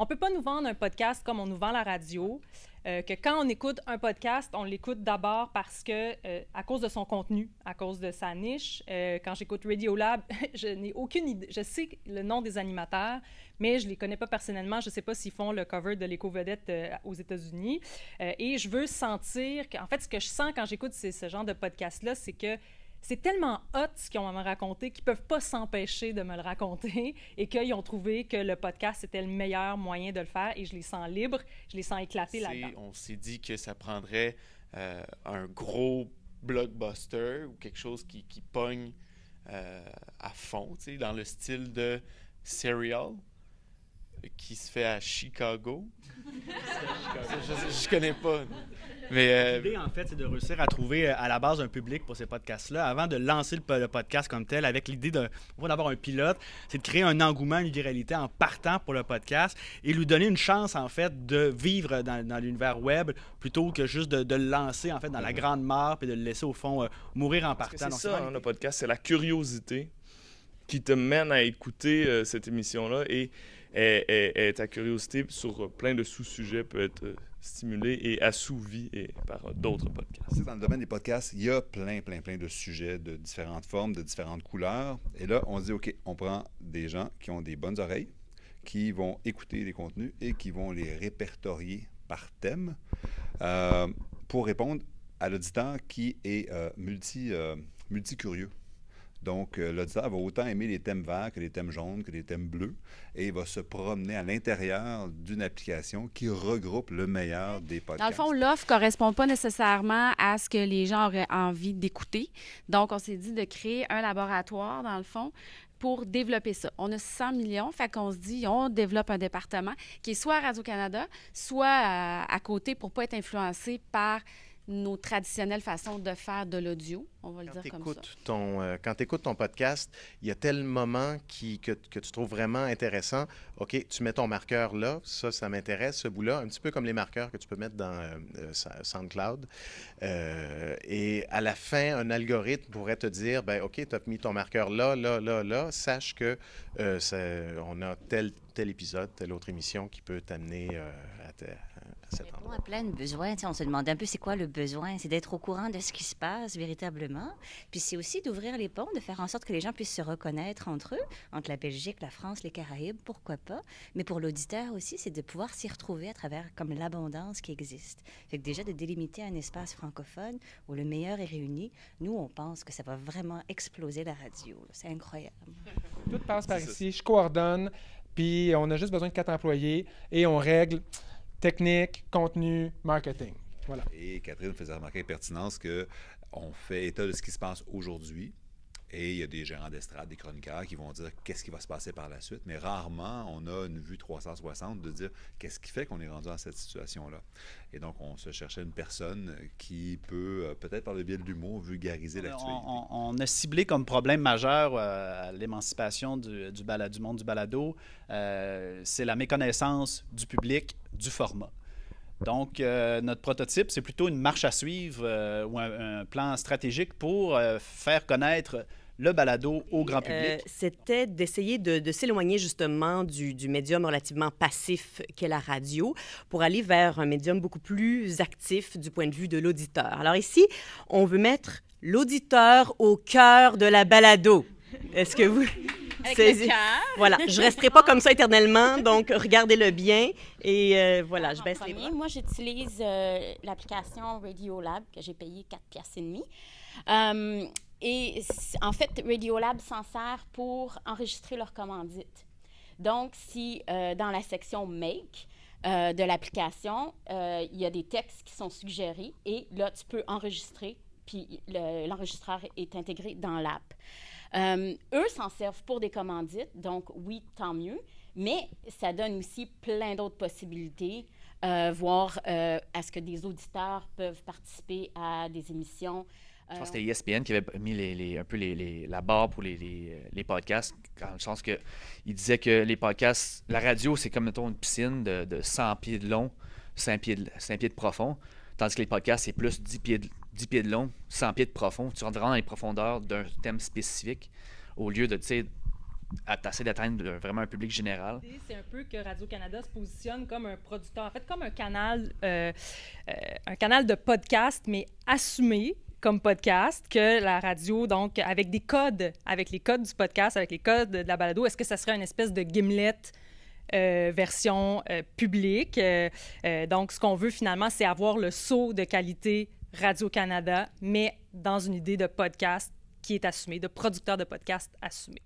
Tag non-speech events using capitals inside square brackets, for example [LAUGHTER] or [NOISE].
on peut pas nous vendre un podcast comme on nous vend la radio. Euh, que quand on écoute un podcast, on l'écoute d'abord parce que, euh, à cause de son contenu, à cause de sa niche. Euh, quand j'écoute Radiolab, [LAUGHS] je n'ai aucune idée. Je sais le nom des animateurs, mais je les connais pas personnellement. Je sais pas s'ils font le cover de l'éco-vedette aux États-Unis. et je veux sentir en fait, ce que je sens quand j'écoute ce genre de podcast-là, c'est que c'est tellement hot ce qu'ils ont à me raconter qu'ils peuvent pas s'empêcher de me le raconter et qu'ils ont trouvé que le podcast était le meilleur moyen de le faire et je les sens libres, je les sens éclater là-dedans. On s'est dit que ça prendrait euh, un gros blockbuster ou quelque chose qui, qui pogne euh, à fond, dans le style de Serial qui se fait à Chicago. [LAUGHS] je, je connais pas. Mais L'idée, en fait, c'est de réussir à trouver euh, à la base un public pour ces podcasts-là avant de lancer le, podcast comme tel avec l'idée d'avoir un pilote. C'est de créer un engouement, une viralité en partant pour le podcast et lui donner une chance, en fait, de vivre dans, l'univers web plutôt que juste de, le lancer, en fait, dans la mhm. grande mare et de le laisser, au fond, euh, mourir en partant. C'est ça, hein, le podcast, c'est la curiosité qui te mène à écouter euh, cette émission-là et, et, ta curiosité sur plein de sous-sujets peut être stimulé et assouvi par d'autres podcasts. Dans le domaine des podcasts, il y a plein, plein, plein de sujets de différentes formes, de différentes couleurs. Et là, on se dit, OK, on prend des gens qui ont des bonnes oreilles, qui vont écouter les contenus et qui vont les répertorier par thème euh, pour répondre à l'auditeur qui est euh, euh, multi-curieux. Donc, euh, l'auditeur va autant aimer les thèmes verts que les thèmes jaunes, que les thèmes bleus, et il va se promener à l'intérieur d'une application qui regroupe le meilleur des podcasts. Dans le fond, l'offre ne correspond pas nécessairement à ce que les gens auraient envie d'écouter. Donc, on s'est dit de créer un laboratoire, dans le fond, pour développer ça. On a 100 millions, fait qu'on se dit, on développe un département qui est soit à Radio-Canada, soit à, à côté pour ne pas être influencé par nos traditionnelles façons de faire de l'audio, on va le dire comme ça. Ton, euh, quand tu écoutes ton podcast, il y a tel moment qui, que, que, tu trouves vraiment intéressant. OK, tu mets ton marqueur là, ça, ça m'intéresse, ce bout-là, un petit peu comme les marqueurs que tu peux mettre dans euh, euh, SoundCloud. et à la fin, un algorithme pourrait te dire, ben OK, tu as mis ton marqueur là, là, là, là, sache que on a tel, tel épisode, telle autre émission qui peut t'amener à, ça répond à plein de besoins. on se demande un peu c'est quoi le besoin? C'est d'être au courant de ce qui se passe véritablement. Puis c'est aussi d'ouvrir les ponts, de faire en sorte que les gens puissent se reconnaître entre eux, entre la Belgique, la France, les Caraïbes, pourquoi pas. Mais pour l'auditeur aussi, c'est de pouvoir s'y retrouver à travers comme l'abondance qui existe. Fait que déjà de délimiter un espace francophone où le meilleur est réuni, nous, on pense que ça va vraiment exploser la radio. C'est incroyable. Tout passe par ici. Je coordonne. Puis on a juste besoin de quatre employés et on règle technique, contenu, marketing. Voilà. Et Catherine faisait remarquer pertinence qu'on fait état de ce qui se passe aujourd'hui. Et il y a des gérants d'estrade, des chroniqueurs qui vont dire qu'est-ce qui va se passer par la suite. Mais rarement, on a une vue 360 de dire qu'est-ce qui fait qu'on est rendu dans cette situation-là. Et donc, on se cherchait une personne qui peut, euh, peut-être par le biais de l'humour, vulgariser l'actualité. On, a ciblé comme problème majeur euh, l'émancipation du, du, du, monde du balado, euh, c'est la méconnaissance du public du format. Donc, notre prototype, c'est plutôt une marche à suivre ou un, plan stratégique pour faire connaître le balado au grand public? Euh, c'était d'essayer de, s'éloigner justement du, médium relativement passif qu'est la radio pour aller vers un médium beaucoup plus actif du point de vue de l'auditeur. Alors ici, on veut mettre l'auditeur au cœur de la balado. Est-ce que vous... Avec Voilà, je resterai pas comme ça éternellement, donc regardez-le bien et euh, voilà, je baisse les bras. Moi, j'utilise euh, l'application Radiolab que j'ai payé 4 pièces et demie. Et en fait, Radiolab s'en sert pour enregistrer leurs commandites. Donc, si euh, dans la section Make euh, de l'application, euh, il y a des textes qui sont suggérés et là, tu peux enregistrer, puis l'enregistreur est intégré dans l'app. eux s'en servent pour des commandites, donc oui, tant mieux, mais ça donne aussi plein d'autres possibilités. voir est ce que des auditeurs peuvent participer à des émissions je pense que c'était ESPN qui avait mis les, un peu les, la barre pour les, podcasts, dans le sens que il disait que les podcasts, la radio, c'est comme mettons, une piscine de, de 100 pieds de long, 5 pieds de, 5 pieds de profond, tandis que les podcasts, c'est plus 10 pieds, de, 10 pieds de long, 100 pieds de profond. Tu rentres dans les profondeurs d'un thème spécifique au lieu de, tu sais, d'atteindre euh, vraiment un public général. C'est un peu que Radio-Canada se positionne comme un producteur, en fait, comme un canal, euh, euh, un canal de podcast, mais assumé comme podcast, que la radio, donc, avec des codes, avec les codes du podcast, avec les codes de la balado, est-ce que ça serait une espèce de gimlet euh, version euh, publique? Euh, donc, ce qu'on veut finalement, c'est avoir le saut de qualité Radio-Canada, mais dans une idée de podcast qui est assumée, de producteur de podcast assumé.